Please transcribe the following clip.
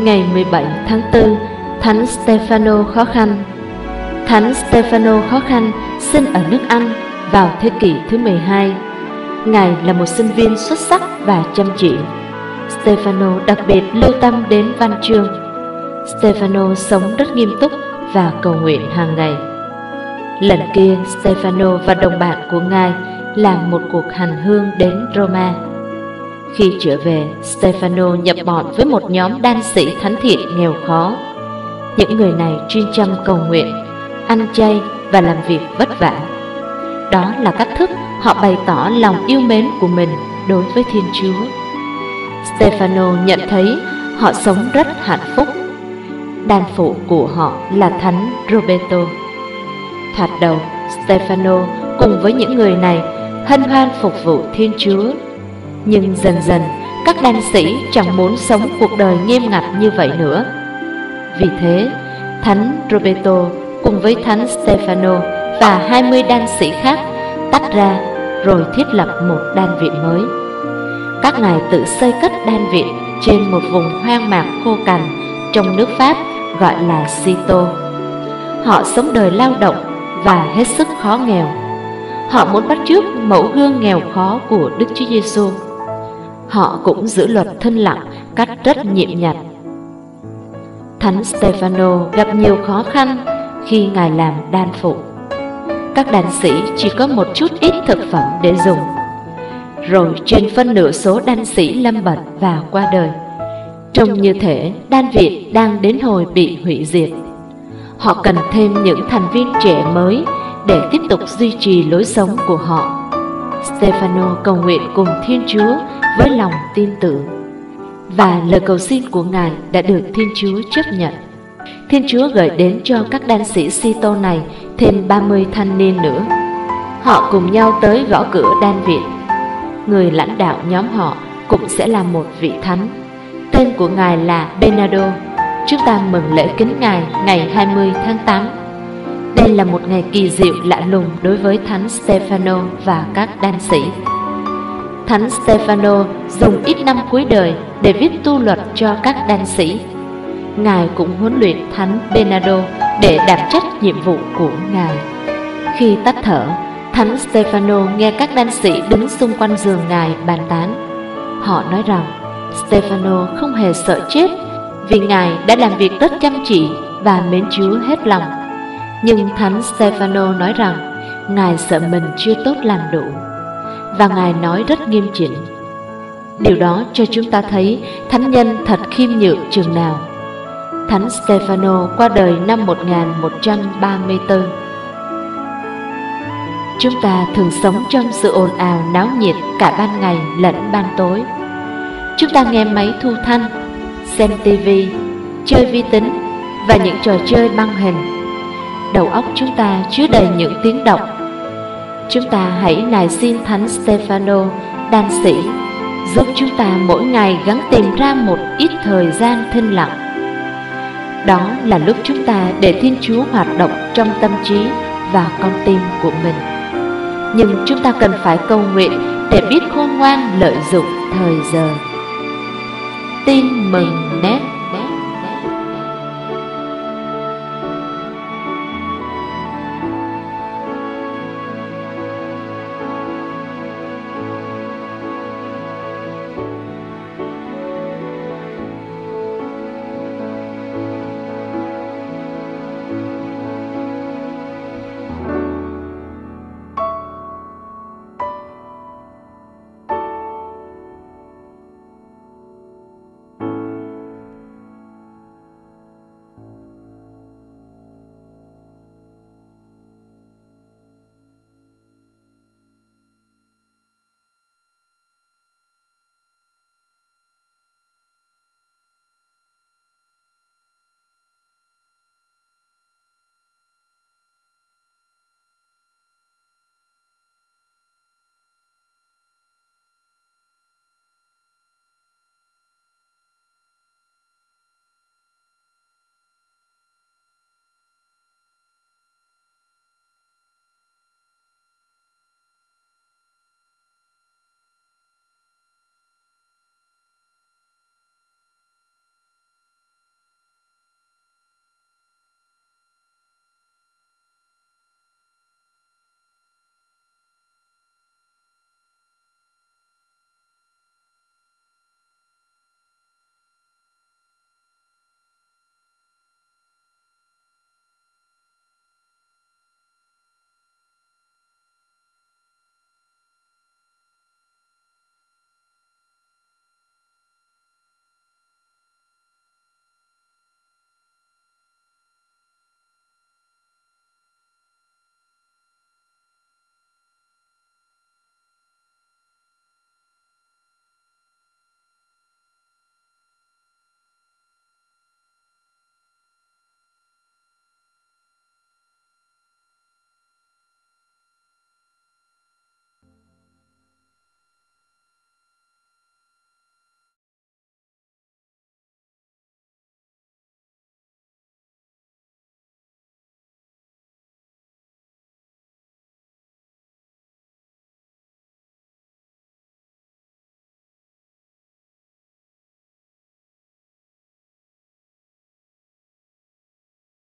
Ngày 17 tháng 4, Thánh Stefano khó khăn Thánh Stefano khó khăn sinh ở nước Anh vào thế kỷ thứ 12. Ngài là một sinh viên xuất sắc và chăm chỉ. Stefano đặc biệt lưu tâm đến văn chương. Stefano sống rất nghiêm túc và cầu nguyện hàng ngày. Lần kia, Stefano và đồng bạn của Ngài làm một cuộc hành hương đến Roma. Khi trở về, Stefano nhập bọn với một nhóm đan sĩ thánh thiện nghèo khó. Những người này chuyên chăm cầu nguyện, ăn chay và làm việc vất vả. Đó là cách thức họ bày tỏ lòng yêu mến của mình đối với Thiên Chúa. Stefano nhận thấy họ sống rất hạnh phúc. Đàn phụ của họ là Thánh Roberto. Thoạt đầu, Stefano cùng với những người này hân hoan phục vụ Thiên Chúa. Nhưng dần dần, các đan sĩ chẳng muốn sống cuộc đời nghiêm ngặt như vậy nữa. Vì thế, Thánh Roberto cùng với Thánh Stefano và 20 đan sĩ khác tách ra rồi thiết lập một đan viện mới. Các ngài tự xây cất đan viện trên một vùng hoang mạc khô cằn trong nước Pháp gọi là Cito. Họ sống đời lao động và hết sức khó nghèo. Họ muốn bắt chước mẫu gương nghèo khó của Đức Chúa Giêsu. Họ cũng giữ luật thân lặng cách rất nhịp nhặt. Thánh Stefano gặp nhiều khó khăn khi Ngài làm đan phụ. Các đàn sĩ chỉ có một chút ít thực phẩm để dùng. Rồi trên phân nửa số đan sĩ lâm bệnh và qua đời. Trông như thể đan viện đang đến hồi bị hủy diệt. Họ cần thêm những thành viên trẻ mới để tiếp tục duy trì lối sống của họ. Stefano cầu nguyện cùng Thiên Chúa với lòng tin tưởng và lời cầu xin của Ngài đã được Thiên Chúa chấp nhận. Thiên Chúa gửi đến cho các đan sĩ Sito này thêm 30 thanh niên nữa. Họ cùng nhau tới gõ cửa đan viện. Người lãnh đạo nhóm họ cũng sẽ là một vị thánh. Tên của Ngài là Benado. Chúng ta mừng lễ kính Ngài ngày 20 tháng 8. Đây là một ngày kỳ diệu lạ lùng đối với Thánh Stefano và các đan sĩ. Thánh Stefano dùng ít năm cuối đời để viết tu luật cho các đan sĩ. Ngài cũng huấn luyện Thánh Bernardo để đảm trách nhiệm vụ của Ngài. Khi tắt thở, Thánh Stefano nghe các đan sĩ đứng xung quanh giường Ngài bàn tán. Họ nói rằng Stefano không hề sợ chết vì Ngài đã làm việc rất chăm chỉ và mến Chúa hết lòng. Nhưng Thánh Stefano nói rằng Ngài sợ mình chưa tốt làm đủ và Ngài nói rất nghiêm chỉnh. Điều đó cho chúng ta thấy thánh nhân thật khiêm nhượng chừng nào. Thánh Stefano qua đời năm 1134. Chúng ta thường sống trong sự ồn ào náo nhiệt cả ban ngày lẫn ban tối. Chúng ta nghe máy thu thanh, xem tivi, chơi vi tính và những trò chơi băng hình. Đầu óc chúng ta chứa đầy những tiếng động Chúng ta hãy nài xin Thánh Stefano, đan sĩ, giúp chúng ta mỗi ngày gắng tìm ra một ít thời gian thinh lặng. Đó là lúc chúng ta để Thiên Chúa hoạt động trong tâm trí và con tim của mình. Nhưng chúng ta cần phải cầu nguyện để biết khôn ngoan lợi dụng thời giờ. Tin mừng nét